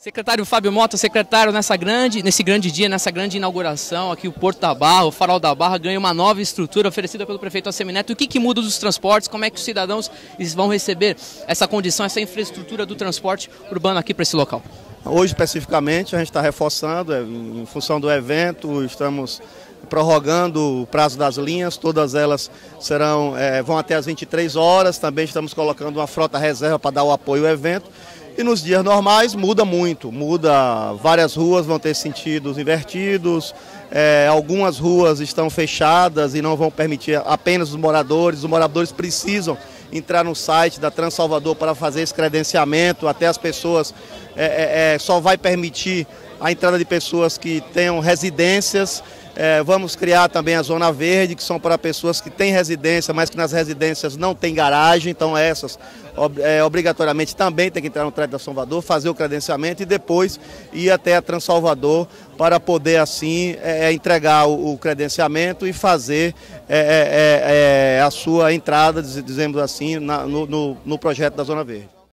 Secretário Fábio Mota, secretário, nessa grande, nesse grande dia, nessa grande inauguração, aqui o Porto da Barra, o Farol da Barra ganha uma nova estrutura oferecida pelo prefeito Assemineto. O que, que muda dos transportes? Como é que os cidadãos vão receber essa condição, essa infraestrutura do transporte urbano aqui para esse local? Hoje, especificamente, a gente está reforçando, é, em função do evento, estamos prorrogando o prazo das linhas, todas elas serão, é, vão até as 23 horas, também estamos colocando uma frota reserva para dar o apoio ao evento. E nos dias normais muda muito, muda, várias ruas vão ter sentidos invertidos, é, algumas ruas estão fechadas e não vão permitir apenas os moradores, os moradores precisam entrar no site da Transalvador para fazer esse credenciamento, até as pessoas é, é, é só vai permitir a entrada de pessoas que tenham residências é, vamos criar também a Zona Verde, que são para pessoas que têm residência, mas que nas residências não tem garagem, então essas é, obrigatoriamente também tem que entrar no Trade da Salvador, fazer o credenciamento e depois ir até a Transalvador para poder assim é, é entregar o, o, credenciamento e fazer é, é, a sua entrada, dizemos assim, na, no, no, no projeto da Zona Verde.